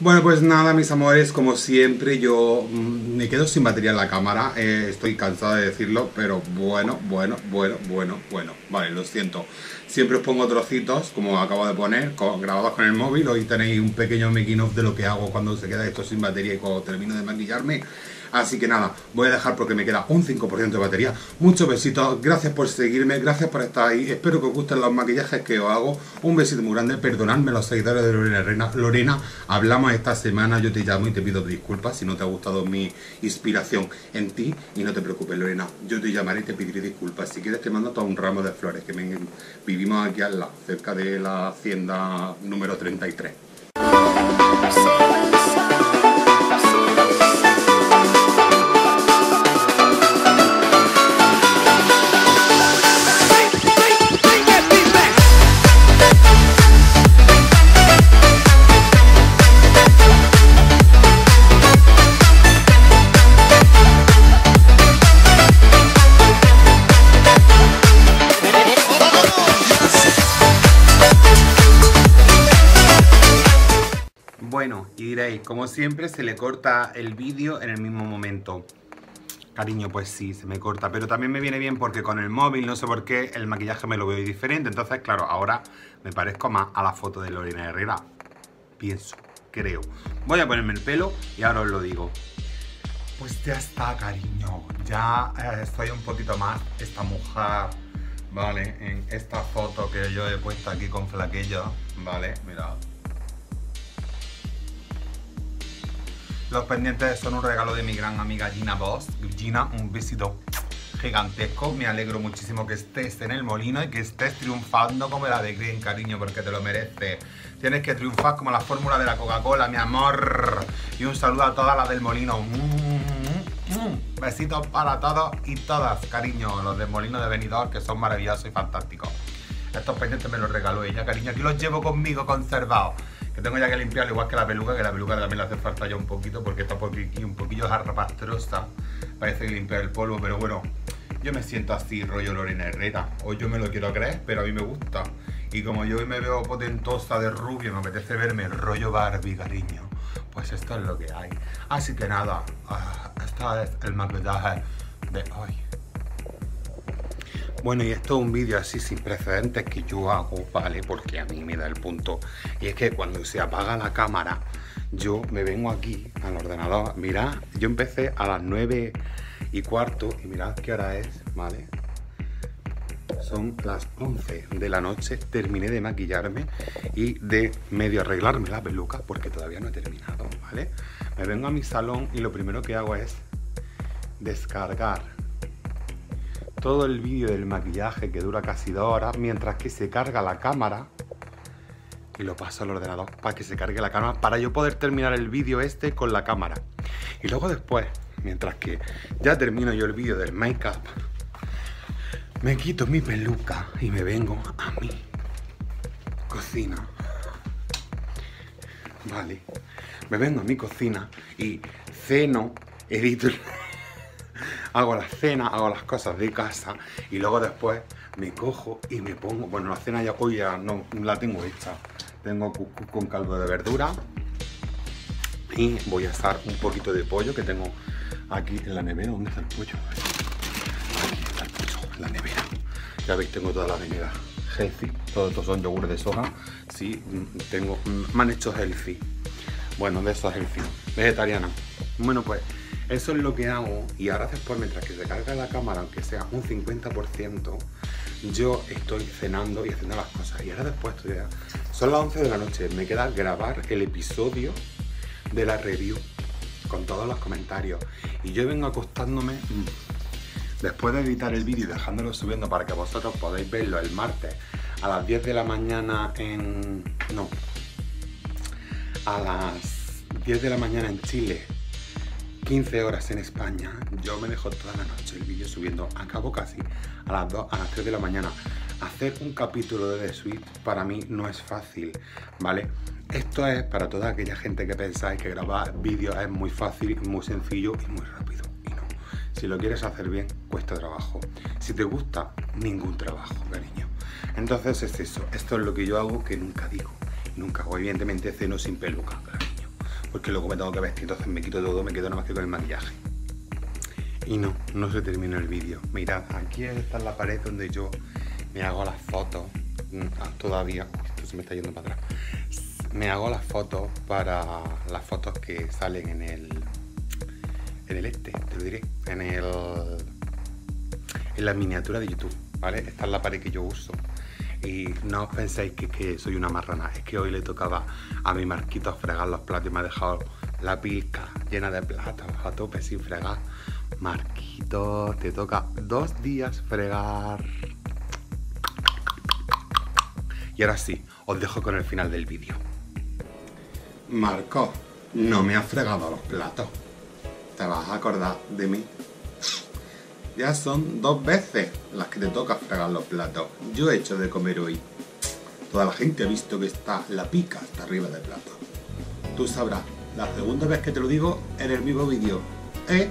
Bueno, pues nada, mis amores, como siempre, yo mm, me quedo sin batería en la cámara. eh, estoy cansado de decirlo, pero bueno, bueno, bueno, bueno, bueno. Vale, lo siento. Siempre os pongo trocitos, como acabo de poner, grabados con el móvil. Hoy tenéis un pequeño making of de lo que hago cuando se queda esto sin batería y cuando termino de maquillarme. Así que nada, voy a dejar porque me queda un 5% de batería. Muchos besitos, gracias por seguirme, gracias por estar ahí. Espero que os gusten los maquillajes que os hago. Un besito muy grande, perdonadme los seguidores de Lorena. Lorena, hablamos esta semana, yo te llamo y te pido disculpas si no te ha gustado mi inspiración en ti. Y no te preocupes, Lorena, yo te llamaré y te pediré disculpas. Si quieres te mando todo un ramo de flores, que me- vivimos aquí al lado, cerca de la hacienda número 33. Como siempre se le corta el vídeo en el mismo momento. Cariño, pues sí, se me corta, pero también me viene bien porque con el móvil, no sé por qué, el maquillaje me lo veo diferente. Entonces, claro, ahora me parezco más a la foto de Lorena Herrera. Pienso, creo. Voy a ponerme el pelo y ahora os lo digo. Pues ya está, cariño. Ya eh, estoy un poquito más esta mujer, ¿vale? En esta foto que yo he puesto aquí con flaquillo, ¿vale? Mirad. Los pendientes son un regalo de mi gran amiga Gina Boss. Gina, un besito gigantesco. Me alegro muchísimo que estés en el molino y que estés triunfando como la de Green, cariño, porque te lo mereces. Tienes que triunfar como la fórmula de la Coca-Cola, mi amor. Y un saludo a todas las del molino. Mm, mm, mm. Besitos para todos y todas, cariño. Los del molino de Benidorm, que son maravillosos y fantásticos. Estos pendientes me los regaló ella, cariño. Aquí los llevo conmigo conservados. Que tengo ya que limpiarlo igual que la peluca, que la peluca también le hace falta ya un poquito porque está por aquí un poquillo jarrapastrosa. Parece que limpiar el polvo, pero bueno, yo me siento así, rollo Lorena Herrera. Hoy yo me lo quiero creer, pero a mí me gusta. Y como yo hoy me veo potentosa de rubio, me apetece verme rollo Barbie, cariño. Pues esto es lo que hay. Así que nada, este es el maquillaje de hoy. Bueno, y esto es un vídeo así sin precedentes que yo hago, ¿vale? Porque a mí me da el punto. Y es que cuando se apaga la cámara, yo me vengo aquí al ordenador. Mirad, yo empecé a las 9 y cuarto y mirad qué hora es, ¿vale? Son las 11 de la noche, terminé de maquillarme y de medio arreglarme la peluca porque todavía no he terminado, ¿vale? Me vengo a mi salón y lo primero que hago es descargar todo el vídeo del maquillaje que dura casi dos horas mientras que se carga la cámara y lo paso al ordenador para que se cargue la cámara para yo poder terminar el vídeo este con la cámara. Y luego después mientras que ya termino yo el vídeo del make-up me quito mi peluca y me vengo a mi cocina. Vale. Me vengo a mi cocina y ceno edito hago la cena, hago las cosas de casa y luego después me cojo y me pongo, bueno, la cena ya hoy ya no la tengo hecha. Tengo cuscús con caldo de verdura y voy a asar un poquito de pollo que tengo aquí en la nevera. ¿Dónde está el pollo? Aquí está el pollo, en la nevera. Ya veis, tengo toda la nevera healthy. Todos estos son yogures de soja. Sí, mm, tengo, mm, me han hecho healthy. Bueno, de esos healthy. Vegetariana. Bueno, pues eso es lo que hago y ahora después, mientras que se carga la cámara, aunque sea un 50%, yo estoy cenando y haciendo las cosas. Y ahora después, estoy ya- son las 11 de la noche, me queda grabar el episodio de la review con todos los comentarios. Y yo vengo acostándome mm, después de editar el vídeo y dejándolo subiendo para que vosotros podáis verlo el martes a las 10 de la mañana en... no, a las 10 de la mañana en Chile, 15 horas en España, yo me dejo toda la noche el vídeo subiendo. Acabo casi a las 2, a las 3 de la mañana. Hacer un capítulo de The Suite para mí no es fácil, ¿vale? Esto es para toda aquella gente que pensáis que grabar vídeos es muy fácil, muy sencillo y muy rápido. Y no. Si lo quieres hacer bien, cuesta trabajo. Si te gusta, ningún trabajo, cariño. Entonces es eso. Esto es lo que yo hago que nunca digo. Nunca hago. Evidentemente ceno sin peluca. Porque luego me tengo que vestir, entonces me quito todo, me quedo nada más que con el maquillaje. Y no, no se termina el vídeo. Mirad, aquí está la pared donde yo me hago las fotos. Mm, ah, todavía, esto se me está yendo para atrás. Me hago las fotos para las fotos que salen en el. En el este, te lo diré. En el. En la miniatura de YouTube, ¿vale? Esta es la pared que yo uso. Y no os penséis que, soy una marrana, es que hoy le tocaba a mi marquito fregar los platos y me ha dejado la pilca llena de platos a tope sin fregar. Marquito, te toca dos días fregar. Y ahora sí, os dejo con el final del vídeo. Marco, no me has fregado los platos. ¿Te vas a acordar de mí? Ya son dos veces las que te toca fregar los platos. Yo he hecho de comer hoy. Toda la gente ha visto que está la pica hasta arriba del plato. Tú sabrás, la segunda vez que te lo digo en el mismo vídeo. ¿Eh?